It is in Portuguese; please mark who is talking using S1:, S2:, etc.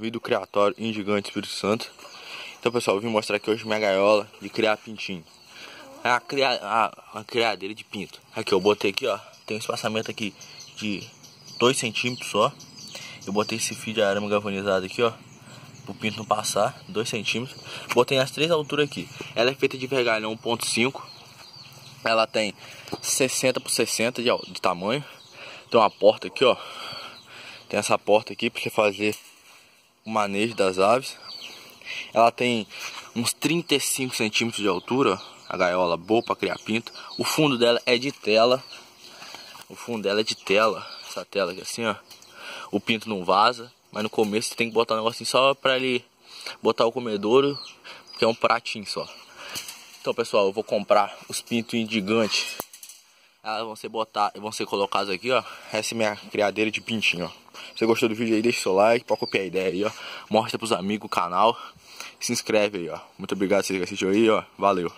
S1: vídeo criatório em Gigante Espírito Santo. Então pessoal, eu vim mostrar aqui hoje minha gaiola de criar pintinho. A, cria, a, criadeira de pinto. Aqui eu botei aqui, ó. Tem um espaçamento aqui de 2 centímetros só. Eu botei esse fio de arame galvanizado aqui, ó. Pro pinto não passar, 2 centímetros. Botei as três alturas aqui. Ela é feita de vergalhão 1.5. Ela tem 60 por 60 de, de tamanho. Tem uma porta aqui, ó. Tem essa porta aqui para você fazer o manejo das aves. Ela tem uns 35 centímetros de altura. A gaiola boa para criar pinto. O fundo dela é de tela. O fundo dela é de tela. Essa tela aqui assim, ó. O pinto não vaza. Mas no começo você tem que botar um negocinho só para ele botar o comedouro. Que é um pratinho só. Então pessoal, eu vou comprar os pintos gigantes. Elas vão ser botar, vão ser colocadas aqui, ó. Essa é minha criadeira de pintinho, ó. Se você gostou do vídeo aí, deixa seu like, pode copiar a ideia aí, ó. Mostra pros amigos o canal. Se inscreve aí, ó. Muito obrigado por você assistiu aí, ó. Valeu.